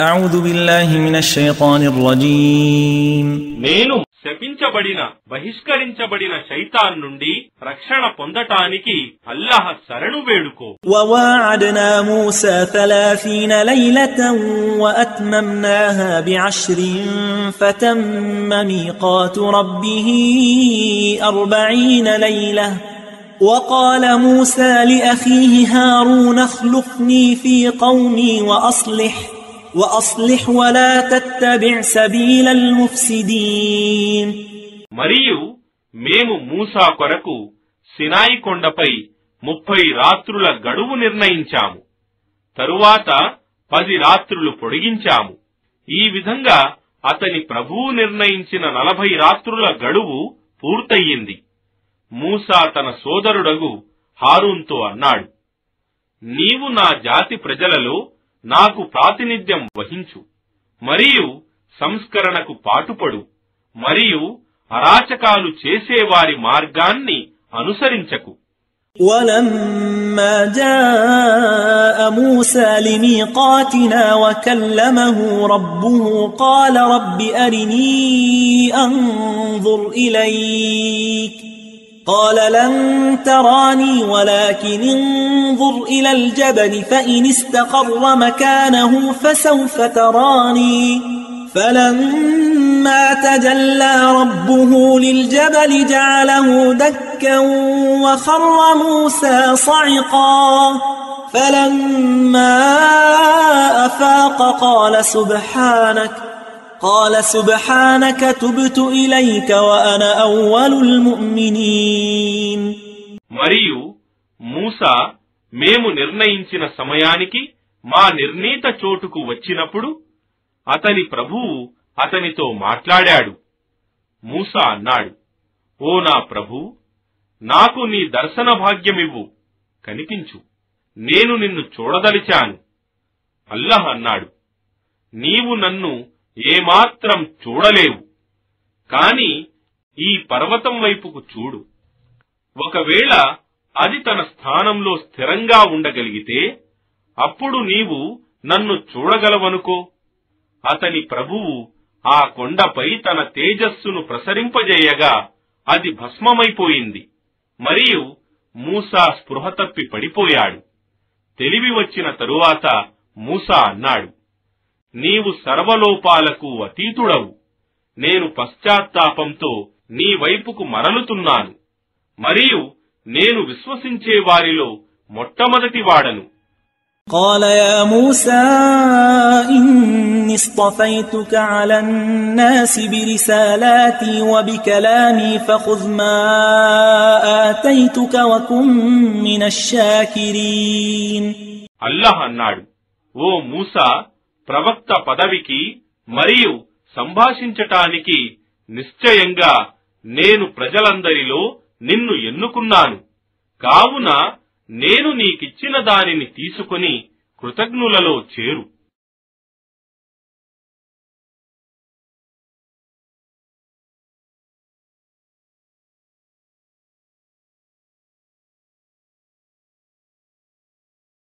أعوذ بالله من الشيطان الرجيم నేను శపించబడిన బహిష్కరించబడిన శైతాన్ నుండి రక్షణ పొందటానికి అల్లాహ్ శరణు వేడుకో وواعدنا موسى ثلاثين ليلة وأتممناها بعشر فتم ميقات ربه أربعين ليلة وقال موسى لأخيه هارون اخلفني في قومي وأصلح وأصلح ولا تتبع سبيل المفسدين మరియు మేము మూసా కొరకు సినాయి కొండపై ముప్పై రాత్రుల గడువు నిర్ణయించాము తరువాత పది రాత్రులు పొడిగించాము ఈ విధంగా అతని ప్రభువు నిర్ణయించిన నలభై రాత్రుల గడువు పూర్తయింది మూసా తన సోదరుడగు హారూన్తో అన్నాడు నీవు నా జాతి ప్రజలలో నాకు ప్రాతినిధ్యం వహించు మరియు సంస్కరణకు పాటుపడు మరియు అరాచకాలు చేసేవారి మార్గాన్ని అనుసరించకు ولما جاء موسى لميقاتنا وكلمه ربه قال رب أرني أنظر إليك قال لن تراني ولكن انظر إلى الجبل فإن استقر مكانه فسوف تراني. فلما تجلى ربه للجبل جعله دكا وخر موسى صعقا. فلما أفاق قال سبحانك قال سبحانك تبت إليك وأنا أول المؤمنين మరియు మూసా మేము నిర్ణయించిన సమయానికి మా నిర్ణీత చోటుకు వచ్చినప్పుడు అతని ప్రభువు అతనితో మాట్లాడాడు మూసా అన్నాడు ఓ నా ప్రభు నాకు నీ దర్శన భాగ్యమివ్వు కనిపించు నేను నిన్ను చూడదలిచాను అల్లహ్ అన్నాడు నీవు నన్ను ఏమాత్రం చూడలేవు. కాని ఈ పర్వతం వైపుకు చూడు. ఒకవేళ అది తన స్థానంలో స్థిరంగా ఉండగలిగితే అప్పుడు నీవు నన్ను చూడగలవనుకో. అతని ప్రభువు ఆ కొండపై తన తేజస్సును ప్రసరింపజేయగా అది భస్మమైపోయింది. మరియు మూసా స్పృహ తప్పి పడిపోయాడు. తెలివి వచ్చిన తరువాత మూసా అన్నాడు నీవు సర్వలోపాలకు అతీతుడవు నేను పశ్చాత్తాపంతో నీ వైపుకు మరలుతున్నాను మరియు నేను విశ్వసించే వారిలో మొట్టమొదటి వాడను قال يا موسى إني اصطفيتك على الناس برسالاتي وبكلامي فخذ ما آتيتك وكن من الشاكرين అల్లహ్ అన్నాడు ఓ మూసా ప్రవక్త పదవికి మరియు సంభాషించటానికి నిశ్చయంగా నేను ప్రజలందరిలో నిన్ను ఎన్నుకున్నాను. కావున నేను నీకిచ్చిన దానిని తీసుకుని కృతజ్ఞులలో చేరు.